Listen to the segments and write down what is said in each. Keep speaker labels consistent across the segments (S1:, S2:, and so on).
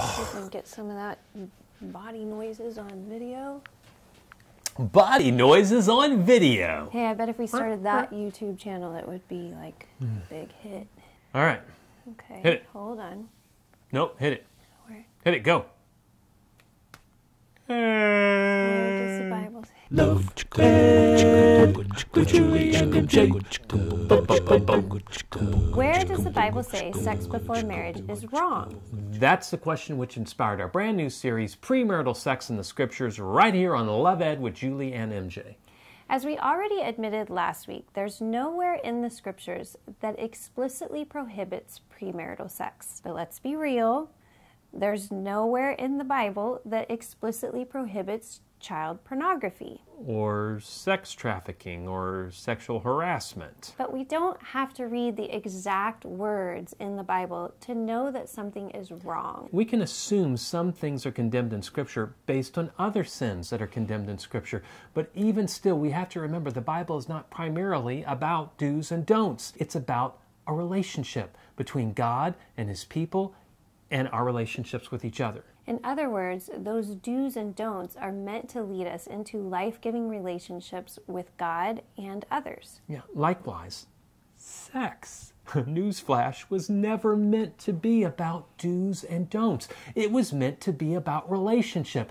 S1: See if we get some of that body noises on video.
S2: Body noises on video.
S1: Hey, I bet if we started that YouTube channel, it would be like a hmm. big hit.
S2: All right.
S1: Okay,
S2: Hit it.
S1: hold on.
S2: Nope, hit it.
S1: Where,
S2: Hit it, go.
S1: where does the Bible say?
S3: Love with Julie and MJ.
S1: Where does the Bible say sex before marriage is wrong?
S2: That's the question which inspired our brand new series, Premarital Sex in the Scriptures, right here on Love Ed with Julie and MJ.
S1: As we already admitted last week, there's nowhere in the scriptures that explicitly prohibits premarital sex. But let's be real, there's nowhere in the Bible that explicitly prohibits child pornography.
S2: Or sex trafficking or sexual harassment.
S1: But we don't have to read the exact words in the Bible to know that something is wrong.
S2: We can assume some things are condemned in Scripture based on other sins that are condemned in Scripture. But even still, we have to remember the Bible is not primarily about do's and don'ts. It's about a relationship between God and His people and our relationships with each other.
S1: In other words, those do's and don'ts are meant to lead us into life giving relationships with God and others.
S2: Yeah, likewise, sex. Newsflash was never meant to be about do's and don'ts. It was meant to be about relationship,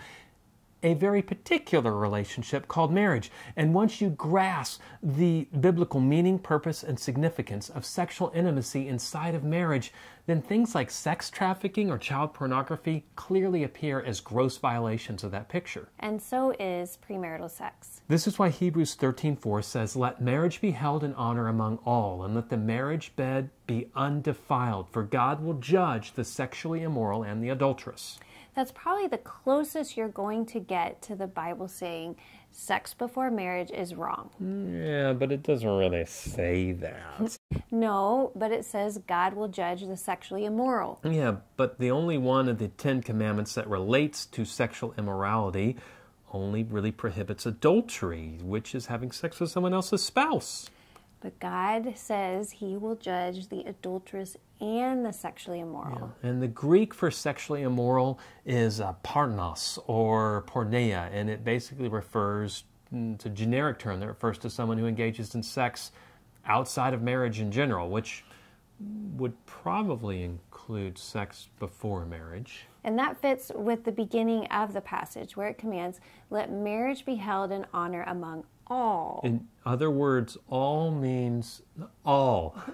S2: a very particular relationship called marriage. And once you grasp the biblical meaning, purpose, and significance of sexual intimacy inside of marriage, then things like sex trafficking or child pornography clearly appear as gross violations of that picture.
S1: And so is premarital sex.
S2: This is why Hebrews 13:4 says, "Let marriage be held in honor among all, and let the marriage bed be undefiled, for God will judge the sexually immoral and the adulterous."
S1: That's probably the closest you're going to get to the Bible saying sex before marriage is wrong.
S2: Yeah, but it doesn't really say that.
S1: No, but it says God will judge the sexually immoral.
S2: yeah, but the only one of the 10 commandments that relates to sexual immorality only really prohibits adultery, which is having sex with someone else's spouse.
S1: But God says he will judge the adulterous and the sexually immoral.
S2: And the Greek for sexually immoral is uh, pornos or porneia, and it basically refers, mm, it's a generic term that refers to someone who engages in sex outside of marriage in general, which would probably include sex before marriage.
S1: And that fits with the beginning of the passage where it commands, Let marriage be held in honor among all.
S2: In other words, all means all.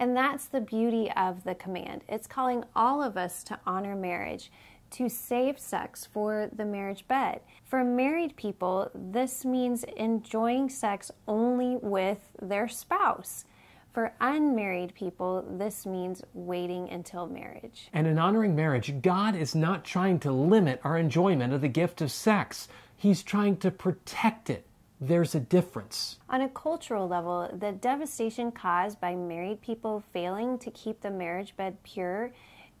S1: And that's the beauty of the command. It's calling all of us to honor marriage, to save sex for the marriage bed. For married people, this means enjoying sex only with their spouse. For unmarried people, this means waiting until marriage.
S2: And in honoring marriage, God is not trying to limit our enjoyment of the gift of sex, He's trying to protect it. There's a difference.
S1: On a cultural level, the devastation caused by married people failing to keep the marriage bed pure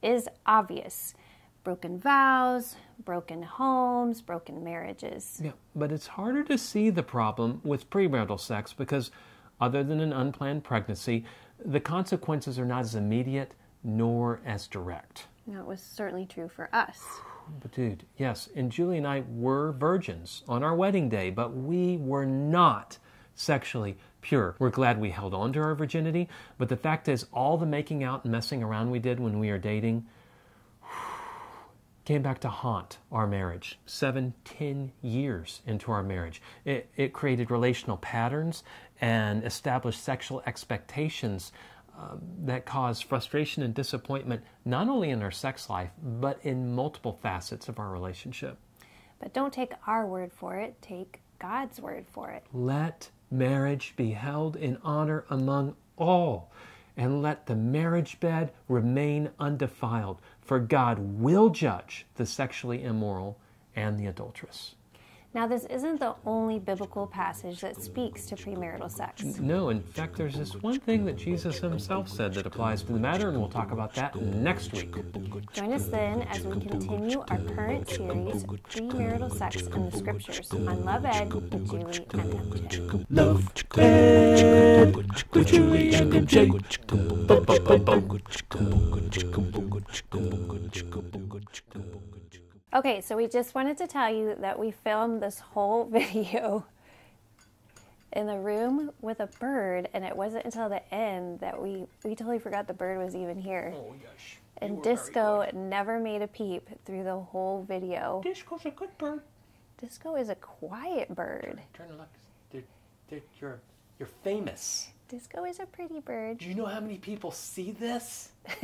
S1: is obvious. Broken vows, broken homes, broken marriages.
S2: Yeah, but it's harder to see the problem with premarital sex because, other than an unplanned pregnancy, the consequences are not as immediate nor as direct.
S1: That was certainly true for us.
S2: But, dude, yes, and Julie and I were virgins on our wedding day, but we were not sexually pure. We're glad we held on to our virginity, but the fact is, all the making out and messing around we did when we were dating came back to haunt our marriage. Seven, ten years into our marriage. It, it created relational patterns and established sexual expectations um, that cause frustration and disappointment not only in our sex life, but in multiple facets of our relationship.
S1: But don't take our word for it, take God's word for it.
S2: Let marriage be held in honor among all, and let the marriage bed remain undefiled, for God will judge the sexually immoral and the adulterous.
S1: Now, this isn't the only biblical passage that speaks to premarital sex.
S2: No, in fact, there's this one thing that Jesus himself said that applies to the matter, and we'll talk about that next week.
S1: Join us then as we continue our current series, Premarital Sex in the Scriptures, on Love Ed with Julie and MJ.
S3: Love Ed with Julie and MJ.
S1: Okay, so we just wanted to tell you that we filmed this whole video in the room with a bird, and it wasn't until the end that we we totally forgot the bird was even here.
S2: Oh gosh.
S1: And Disco never made a peep through the whole video.
S2: Disco's a good bird.
S1: Disco is a quiet bird.
S2: Turn and look. They're, they're, you're, you're famous.
S1: Disco is a pretty bird.
S2: Do you know how many people see this?